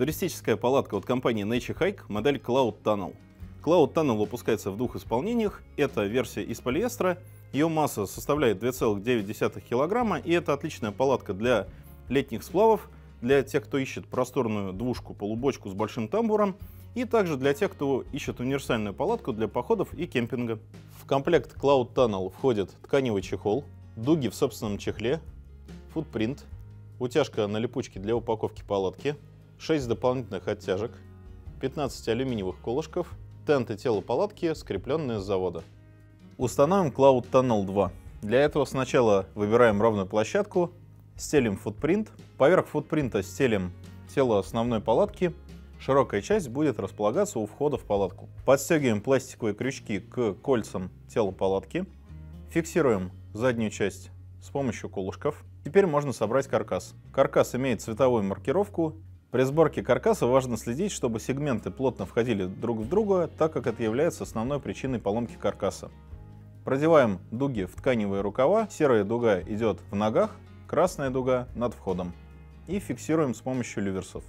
Туристическая палатка от компании Nature Hike, модель Cloud Tunnel. Cloud Tunnel выпускается в двух исполнениях. Это версия из полиэстера. Ее масса составляет 2,9 кг, и это отличная палатка для летних сплавов, для тех, кто ищет просторную двушку-полубочку с большим тамбуром, и также для тех, кто ищет универсальную палатку для походов и кемпинга. В комплект Cloud Tunnel входит тканевый чехол, дуги в собственном чехле, футпринт, утяжка на липучке для упаковки палатки, 6 дополнительных оттяжек, 15 алюминиевых колышков, тент и тело палатки, скрепленные с завода. Установим Cloud Tunnel 2. Для этого сначала выбираем ровную площадку, стелим футпринт, поверх футпринта стелим тело основной палатки, широкая часть будет располагаться у входа в палатку. Подстегиваем пластиковые крючки к кольцам тела палатки, фиксируем заднюю часть с помощью колышков. Теперь можно собрать каркас. Каркас имеет цветовую маркировку при сборке каркаса важно следить, чтобы сегменты плотно входили друг в друга, так как это является основной причиной поломки каркаса. Продеваем дуги в тканевые рукава, серая дуга идет в ногах, красная дуга над входом. И фиксируем с помощью люверсов.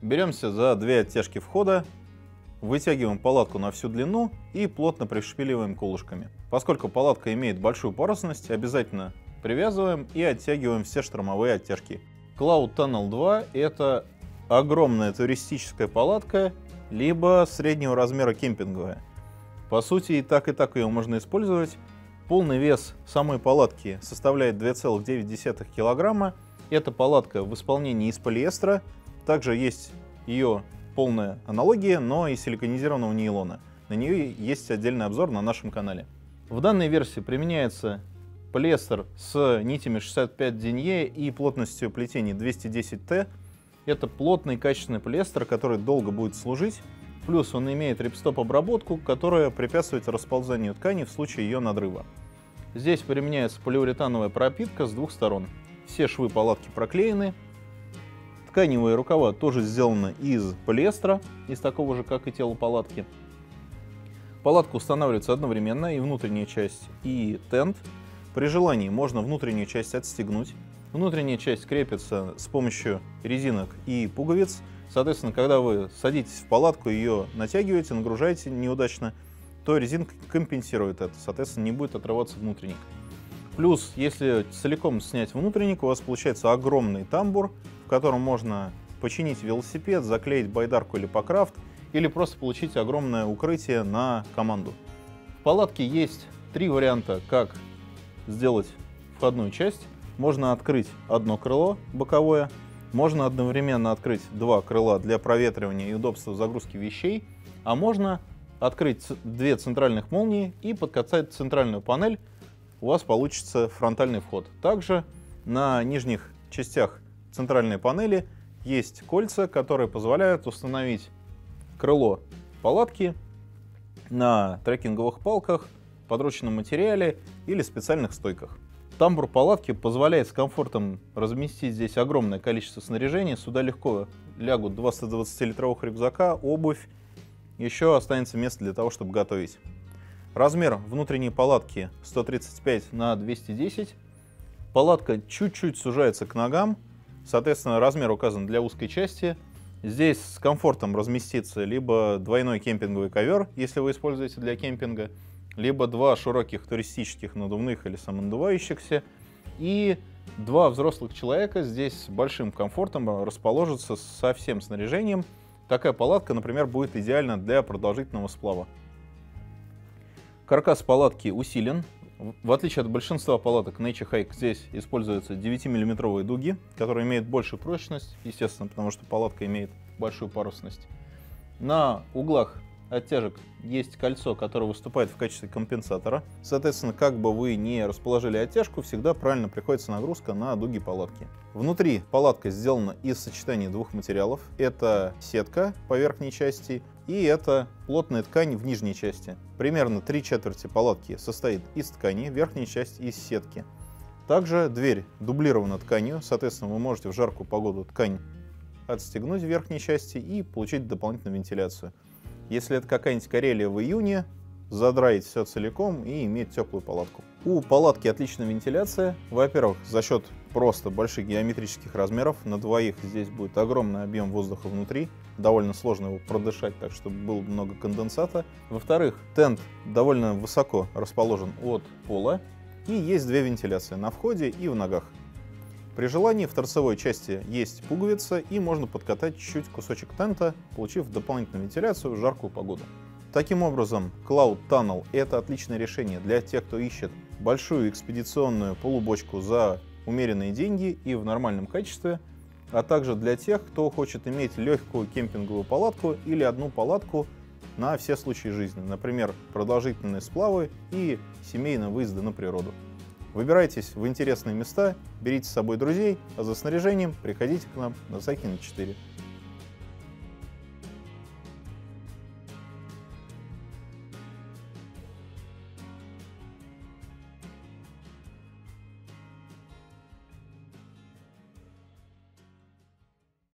Беремся за две оттяжки входа, вытягиваем палатку на всю длину и плотно пришпиливаем колышками. Поскольку палатка имеет большую поросность, обязательно привязываем и оттягиваем все штормовые оттяжки. Cloud Tunnel 2 это огромная туристическая палатка, либо среднего размера кемпинговая. По сути, и так, и так ее можно использовать. Полный вес самой палатки составляет 2,9 кг. Эта палатка в исполнении из полиэстера. Также есть ее полная аналогия, но из силиконизированного нейлона. На нее есть отдельный обзор на нашем канале. В данной версии применяется полиэстер с нитями 65 денье и плотностью плетения 210T. Это плотный качественный полиэстер, который долго будет служить. Плюс он имеет рипстоп-обработку, которая препятствует расползанию ткани в случае ее надрыва. Здесь применяется полиуретановая пропитка с двух сторон. Все швы палатки проклеены. Тканевые рукава тоже сделаны из полиэстера, из такого же, как и тело палатки. Палатка устанавливается одновременно, и внутренняя часть, и тент. При желании можно внутреннюю часть отстегнуть. Внутренняя часть крепится с помощью резинок и пуговиц. Соответственно, когда вы садитесь в палатку, ее натягиваете, нагружаете неудачно, то резинка компенсирует это, соответственно, не будет отрываться внутренник. Плюс, если целиком снять внутренник, у вас получается огромный тамбур, в котором можно починить велосипед, заклеить байдарку или покрафт, или просто получить огромное укрытие на команду. В палатке есть три варианта, как сделать входную часть. Можно открыть одно крыло боковое, можно одновременно открыть два крыла для проветривания и удобства загрузки вещей, а можно открыть две центральных молнии и подкатать центральную панель, у вас получится фронтальный вход. Также на нижних частях центральной панели есть кольца, которые позволяют установить крыло палатки на трекинговых палках, подручном материале или специальных стойках. Тамбур палатки позволяет с комфортом разместить здесь огромное количество снаряжения. Сюда легко лягут два 120-литровых рюкзака, обувь. Еще останется место для того, чтобы готовить. Размер внутренней палатки 135 на 210. Палатка чуть-чуть сужается к ногам. Соответственно, размер указан для узкой части. Здесь с комфортом разместится либо двойной кемпинговый ковер, если вы используете для кемпинга, либо два широких туристических надувных или самонадувающихся, и два взрослых человека здесь с большим комфортом расположатся со всем снаряжением. Такая палатка, например, будет идеальна для продолжительного сплава. Каркас палатки усилен. В отличие от большинства палаток Nature Hike здесь используются 9-миллиметровые дуги, которые имеют большую прочность, естественно, потому что палатка имеет большую парусность. На углах оттяжек есть кольцо, которое выступает в качестве компенсатора. Соответственно, как бы вы не расположили оттяжку, всегда правильно приходится нагрузка на дуги палатки. Внутри палатка сделана из сочетания двух материалов. Это сетка по верхней части и это плотная ткань в нижней части. Примерно три четверти палатки состоит из ткани, верхняя часть из сетки. Также дверь дублирована тканью, соответственно, вы можете в жаркую погоду ткань отстегнуть в верхней части и получить дополнительную вентиляцию. Если это какая-нибудь Карелия в июне, задраить все целиком и иметь теплую палатку. У палатки отличная вентиляция. Во-первых, за счет просто больших геометрических размеров. На двоих здесь будет огромный объем воздуха внутри. Довольно сложно его продышать, так чтобы было много конденсата. Во-вторых, тент довольно высоко расположен от пола. И есть две вентиляции на входе и в ногах. При желании в торцевой части есть пуговица и можно подкатать чуть-чуть кусочек тента, получив дополнительную вентиляцию в жаркую погоду. Таким образом, Cloud Tunnel — это отличное решение для тех, кто ищет большую экспедиционную полубочку за умеренные деньги и в нормальном качестве, а также для тех, кто хочет иметь легкую кемпинговую палатку или одну палатку на все случаи жизни, например, продолжительные сплавы и семейные выезды на природу. Выбирайтесь в интересные места, берите с собой друзей, а за снаряжением приходите к нам на Закина 4.